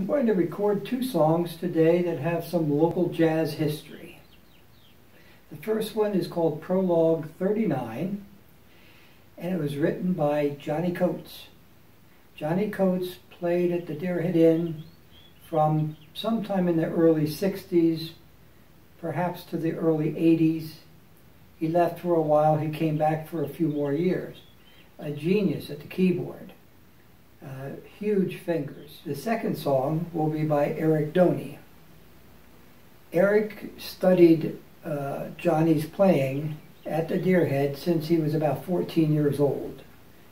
I'm going to record two songs today that have some local jazz history. The first one is called Prologue 39, and it was written by Johnny Coates. Johnny Coates played at the Deerhead Inn from sometime in the early 60s, perhaps to the early 80s. He left for a while, he came back for a few more years. A genius at the keyboard. Uh, huge fingers. The second song will be by Eric Doney. Eric studied uh, Johnny's playing at the Deerhead since he was about 14 years old.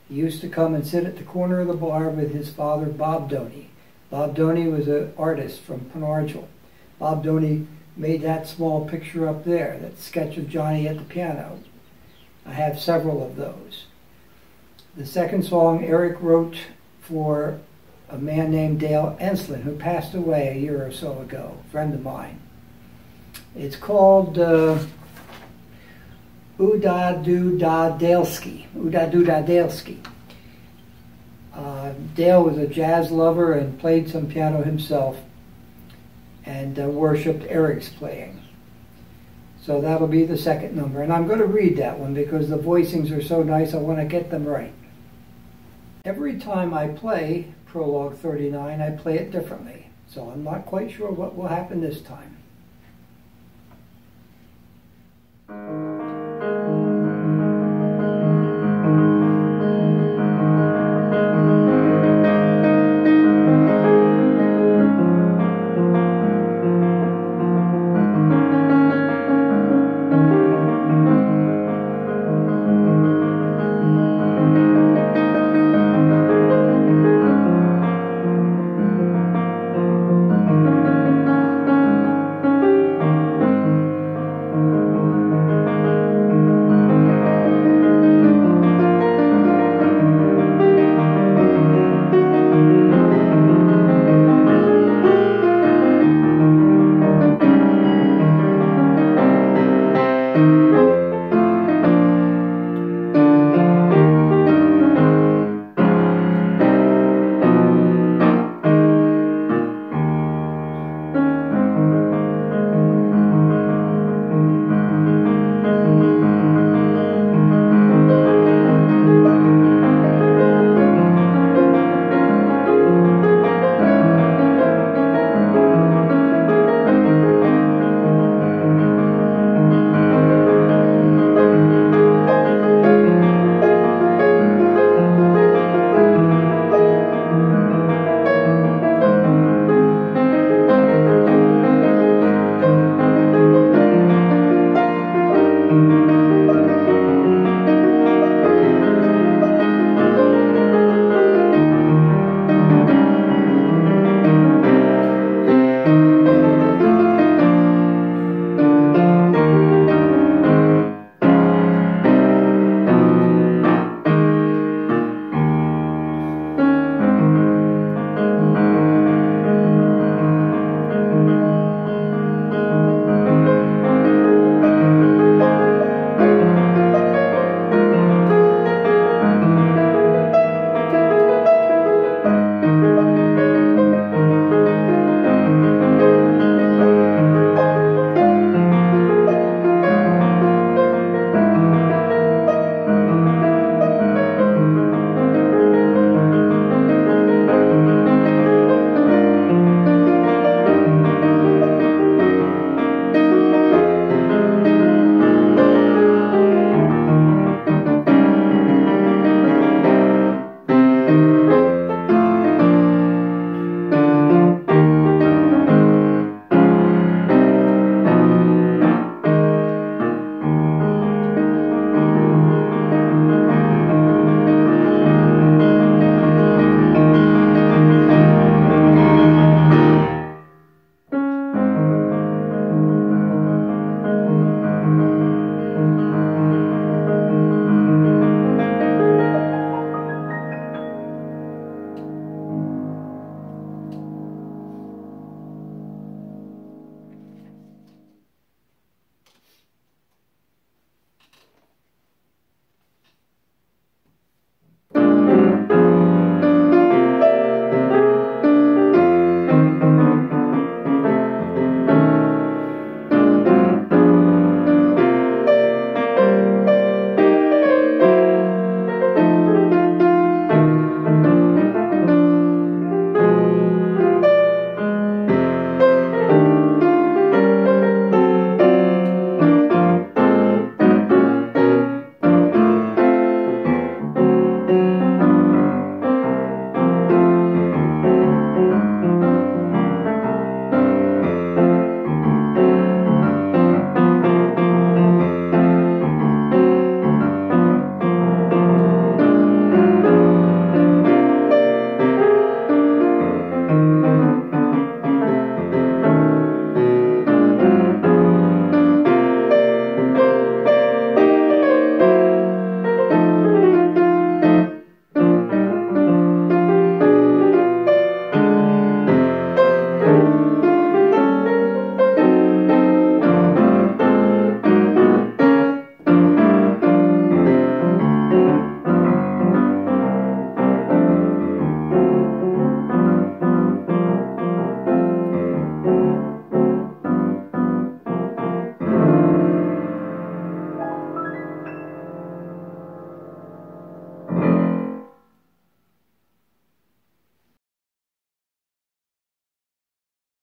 He used to come and sit at the corner of the bar with his father, Bob Doney. Bob Doney was an artist from Pen Argyl. Bob Doney made that small picture up there, that sketch of Johnny at the piano. I have several of those. The second song Eric wrote for a man named Dale Enslin, who passed away a year or so ago, a friend of mine. It's called uh, Uda Da Dalesky. Uda Da Dalesky. Uh, Dale was a jazz lover and played some piano himself and uh, worshipped Eric's playing. So that'll be the second number. And I'm going to read that one because the voicings are so nice, I want to get them right. Every time I play Prologue 39, I play it differently, so I'm not quite sure what will happen this time.